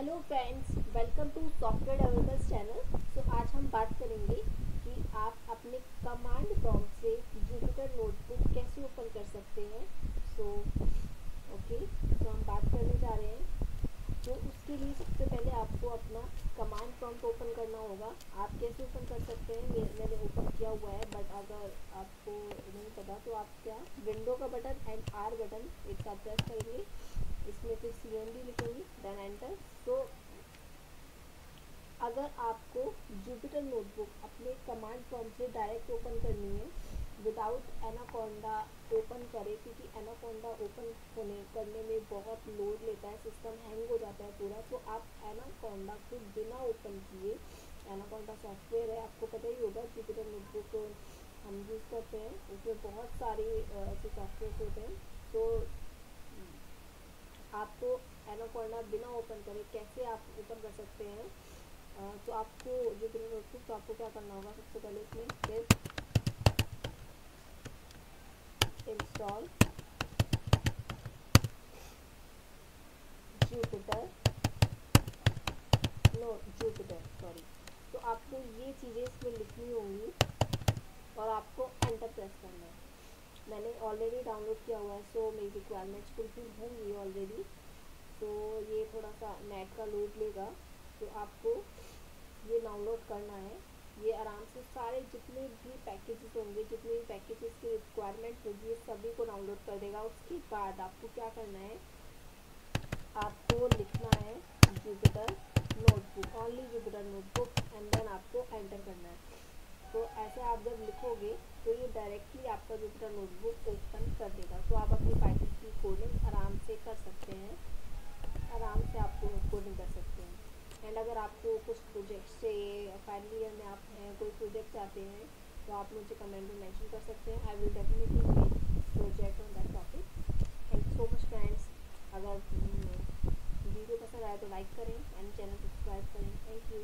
Hello friends welcome to software developers channel so आज हम बात करेंगे कि आप अपने कमांड प्रॉम्प्ट से जुपिटर नोटबुक कैसे ओपन कर सकते हैं। सो ओके तो हम बात करने जा रहे हैं। तो उसके लिए सबसे पहले आपको अपना कमांड प्रॉम्प्ट ओपन करना होगा। आप कैसे ओपन कर सकते हैं? मैंने ओपन किया हुआ है बट अगर आपको नहीं पता तो आप क्या विंडो का बटन एंड आर बटन एक साथ प्रेस करेंगे। इसमें फिर सी एम डी लिखेंगे देन तो अगर आपको जुपिटर नोटबुक अपने कमांड प्रॉम्प्ट से डायरेक्ट ओपन करनी है विदाउट एनाकोंडा ओपन करें, क्योंकि एनाकोंडा ओपन होने, करने में बहुत लोड लेता है सिस्टम हैंग हो जाता है पूरा तो आप एनाकोंडा को बिना ओपन किए एनाकोंडा सॉफ्टवेयर है, आपको पता ही होगा जुपिटर नोटबुक हम यूज़ करते हैं, उसमें बहुत सारे ऐसे सॉफ्टवेयर होते हैं तो आपको एनाकोंडा बिना ओपन करे कैसे आप ओपन कर सकते हैं? तो आपको जो बिना नोटबुक तो आपको क्या करना होगा सबसे पहले इसमें फिर install Jupyter no Jupyter sorry तो आपको ये चीज़ें इसमें लिखनी होंगी और आपको एंटर प्रेस करना है। मैंने ऑलरेडी डाउनलोड किया हुआ है सो मेरी रिक्वायरमेंट्स फुलफिल होंगी ऑलरेडी तो ये थोड़ा सा नेट का लोड लेगा। तो आपको ये डाउनलोड करना है। ये आराम से सारे जितने भी पैकेजेस होंगे, जितने भी पैकेजेस की रिक्वायरमेंट होगी सभी को डाउनलोड कर देगा। उसके बाद आपको क्या करना है? आपको लिखना है Jupyter notebook only Jupyter notebook and then आपको एंटर करना है। तो ऐसे आप जब लिखोगे तो ये डायरेक्टली आपका जुपिटर नोटबुक ओपन कर देगा। तो आप अपनी पाइथन की कोडिंग आराम से कर सकते हैं आराम से आप कोडिंग कर सकते हैं एंड अगर आपको कुछ प्रोजेक्ट से फाइनल ईयर में आप हैं कोई प्रोजेक्ट चाहते हैं तो आप मुझे कमेंट में मेंशन कर सकते हैं। I will definitely make project on that topic thank you so much friends अगर वीडियो पसंद आए तो लाइक करें एंड चैनल सब्सक्राइब करें। Thank you